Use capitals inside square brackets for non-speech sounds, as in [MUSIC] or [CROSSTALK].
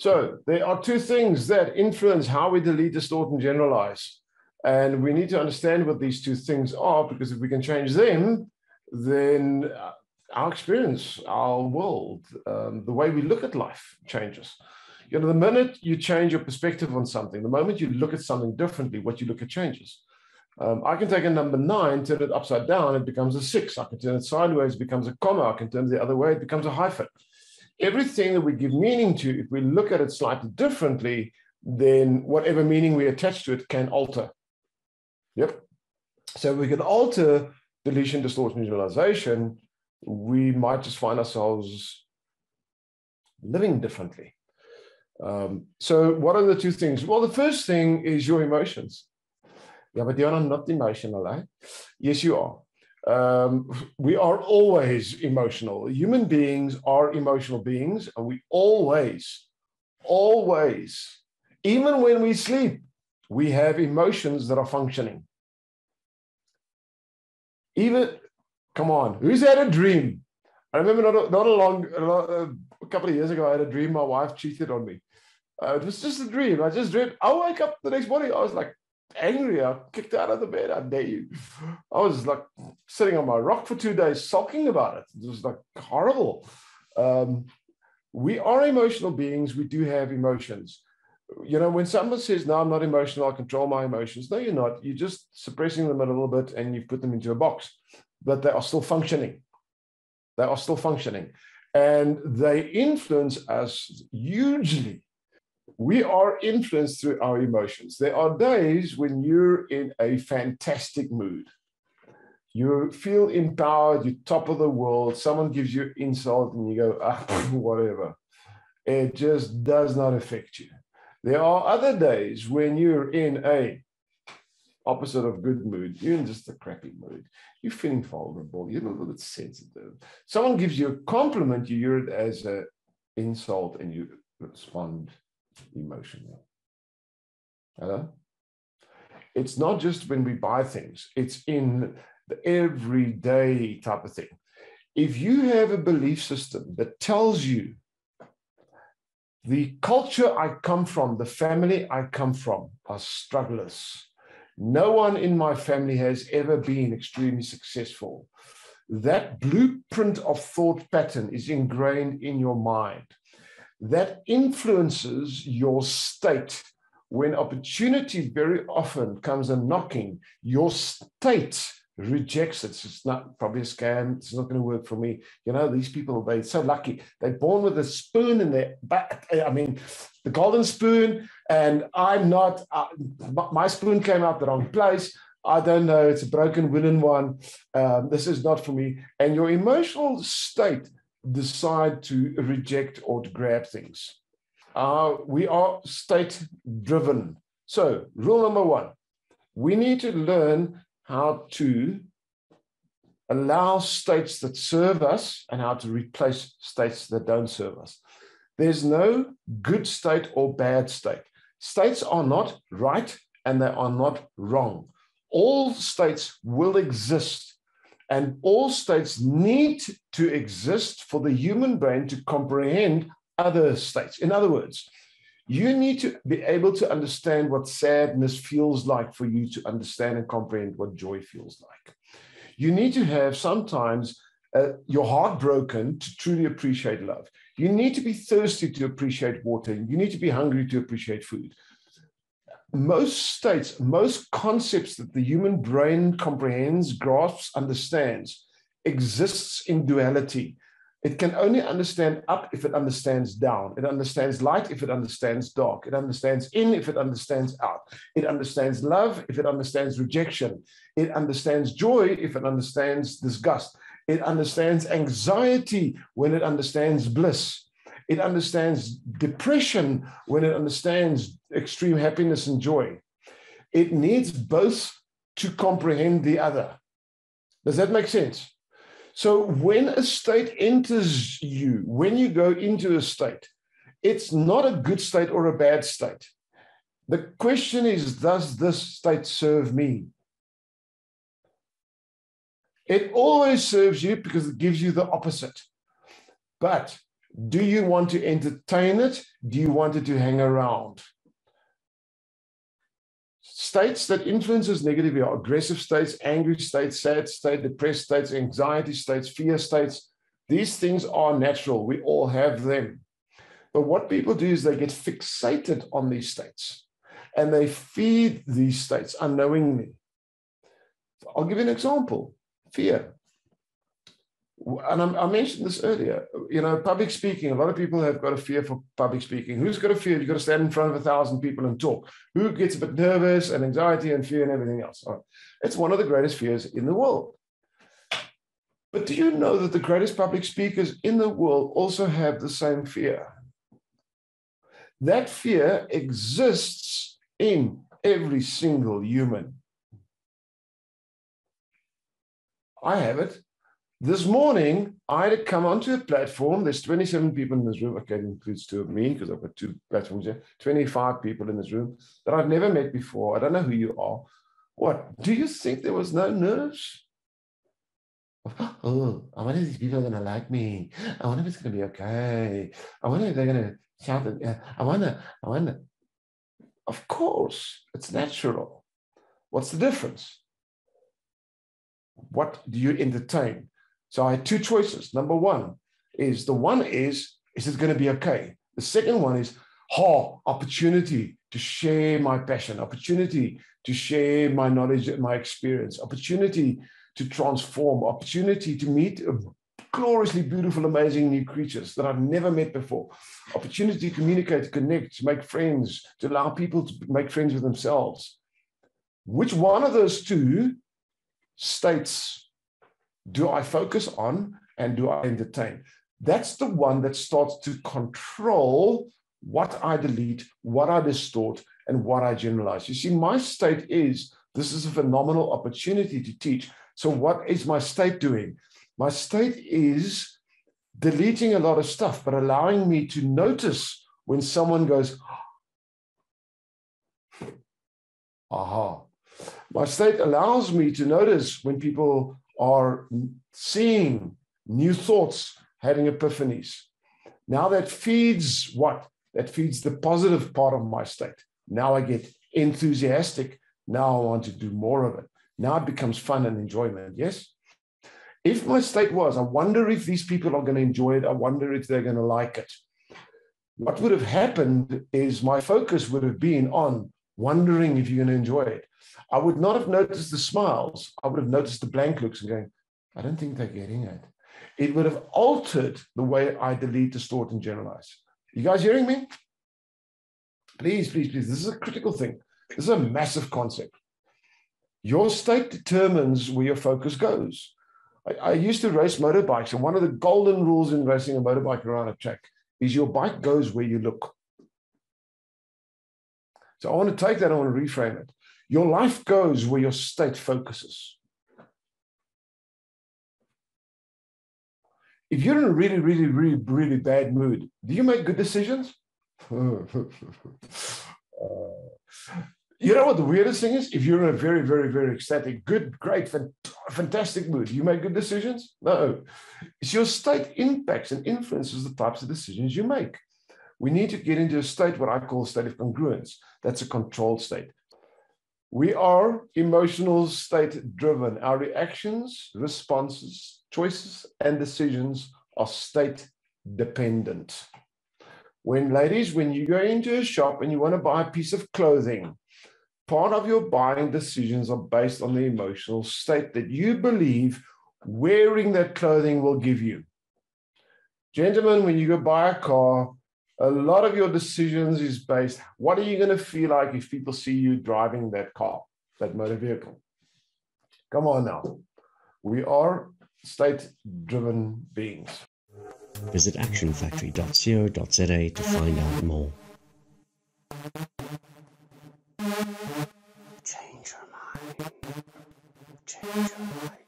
So there are two things that influence how we delete, distort, and generalize. And we need to understand what these two things are because if we can change them, then uh, our experience, our world, um, the way we look at life changes. You know, the minute you change your perspective on something, the moment you look at something differently, what you look at changes. Um, I can take a number nine, turn it upside down, it becomes a six. I can turn it sideways, it becomes a comma. I can turn it the other way, it becomes a hyphen. Everything that we give meaning to, if we look at it slightly differently, then whatever meaning we attach to it can alter. Yep. So we can alter deletion, distortion, generalization. We might just find ourselves living differently. Um, so, what are the two things? Well, the first thing is your emotions. Yeah, but you're not emotional, eh? Yes, you are. Um, we are always emotional. Human beings are emotional beings, and we always, always, even when we sleep, we have emotions that are functioning. Even, come on, who's had a dream? I remember not, not a long, a couple of years ago, I had a dream my wife cheated on me. Uh, it was just a dream. I just dreamed. I wake up the next morning. I was like angry. I kicked out of the bed. I dare you. I was like sitting on my rock for two days, sulking about it. It was like horrible. Um, we are emotional beings. We do have emotions. You know, when someone says, No, I'm not emotional, I control my emotions. No, you're not. You're just suppressing them a little bit and you've put them into a box, but they are still functioning. They are still functioning. And they influence us hugely we are influenced through our emotions. There are days when you're in a fantastic mood. You feel empowered, you're top of the world. Someone gives you insult and you go, ah, [LAUGHS] whatever. It just does not affect you. There are other days when you're in a opposite of good mood. You're in just a crappy mood. You're feeling vulnerable. You're a little bit sensitive. Someone gives you a compliment, you hear it as an insult and you respond emotionally. Hello? It's not just when we buy things, it's in the everyday type of thing. If you have a belief system that tells you the culture I come from, the family I come from are strugglers. No one in my family has ever been extremely successful. That blueprint of thought pattern is ingrained in your mind that influences your state. When opportunity very often comes a knocking, your state rejects it. It's not probably a scam. It's not going to work for me. You know, these people, they're so lucky. They're born with a spoon in their back. I mean, the golden spoon, and I'm not, uh, my spoon came out the wrong place. I don't know. It's a broken wooden one. Um, this is not for me. And your emotional state decide to reject or to grab things. Uh, we are state driven. So, rule number one we need to learn how to allow states that serve us and how to replace states that don't serve us. There's no good state or bad state. States are not right and they are not wrong. All states will exist and all states need to exist for the human brain to comprehend other states. In other words, you need to be able to understand what sadness feels like for you to understand and comprehend what joy feels like. You need to have sometimes uh, your heart broken to truly appreciate love. You need to be thirsty to appreciate water. You need to be hungry to appreciate food most states, most concepts that the human brain comprehends, grasps, understands, exists in duality. It can only understand up if it understands down. It understands light if it understands dark. It understands in if it understands out. It understands love if it understands rejection. It understands joy if it understands disgust. It understands anxiety when it understands bliss. It understands depression when it understands extreme happiness and joy. It needs both to comprehend the other. Does that make sense? So when a state enters you, when you go into a state, it's not a good state or a bad state. The question is, does this state serve me? It always serves you because it gives you the opposite. But Do you want to entertain it? Do you want it to hang around? States that influences negatively are aggressive states, angry states, sad states, depressed states, anxiety states, fear states. These things are natural. We all have them. But what people do is they get fixated on these states and they feed these states unknowingly. I'll give you an example fear and I, I, mentioned this earlier, you know, public speaking, a lot of people have got a fear for public speaking. Who's got a fear? You've got to stand in front of a thousand people and talk. Who gets a bit nervous and anxiety and fear and everything else? It's one of the greatest fears in the world. But do you know that the greatest public speakers in the world also have the same fear? That fear exists in every single human. I have it. This morning, I had to come onto a platform. There's 27 people in this room. Okay, it includes two of me because I've got two platforms here. 25 people in this room that I've never met before. I don't know who you are. What? Do you think there was no nerves? Oh, I wonder if these people are going to like me. I wonder if it's going to be okay. I wonder if they're going to shout. At, I wonder, I wonder. Of course, it's natural. What's the difference? What do you entertain? So I had two choices. Number one is the one is, is it going to be okay? The second one is, oh, opportunity to share my passion, opportunity to share my knowledge and my experience, opportunity to transform, opportunity to meet gloriously beautiful, amazing new creatures that I've never met before, opportunity to communicate, to connect, to make friends, to allow people to make friends with themselves. Which one of those two states do I focus on and do I entertain? That's the one that starts to control what I delete, what I distort, and what I generalize. You see, my state is this is a phenomenal opportunity to teach. So, what is my state doing? My state is deleting a lot of stuff, but allowing me to notice when someone goes, aha. My state allows me to notice when people are seeing new thoughts, having epiphanies. Now that feeds what? That feeds the positive part of my state. Now I get enthusiastic. Now I want to do more of it. Now it becomes fun and enjoyment. Yes? If my state was, I wonder if these people are going to enjoy it. I wonder if they're going to like it. What would have happened is my focus would have been on wondering if you're going to enjoy it. I would not have noticed the smiles. I would have noticed the blank looks and going, I don't think they're getting it. It would have altered the way I delete, distort, and generalize. You guys hearing me? Please, please, please. This is a critical thing. This is a massive concept. Your state determines where your focus goes. I, I used to race motorbikes, and one of the golden rules in racing a motorbike around a track is your bike goes where you look. So I want to take that, I want to reframe it. Your life goes where your state focuses. If you're in a really, really, really, really bad mood, do you make good decisions? [LAUGHS] you know what the weirdest thing is? If you're in a very, very, very ecstatic, good, great, fantastic mood, you make good decisions? No. It's your state impacts and influences the types of decisions you make. We need to get into a state, what I call a state of congruence. That's a controlled state. We are emotional state driven. Our reactions, responses, choices, and decisions are state dependent. When, ladies, when you go into a shop and you want to buy a piece of clothing, part of your buying decisions are based on the emotional state that you believe wearing that clothing will give you. Gentlemen, when you go buy a car, a lot of your decisions is based what are you going to feel like if people see you driving that car that motor vehicle? Come on now. We are state driven beings. Visit actionfactory.co.za to find out more. Change your mind. Change your mind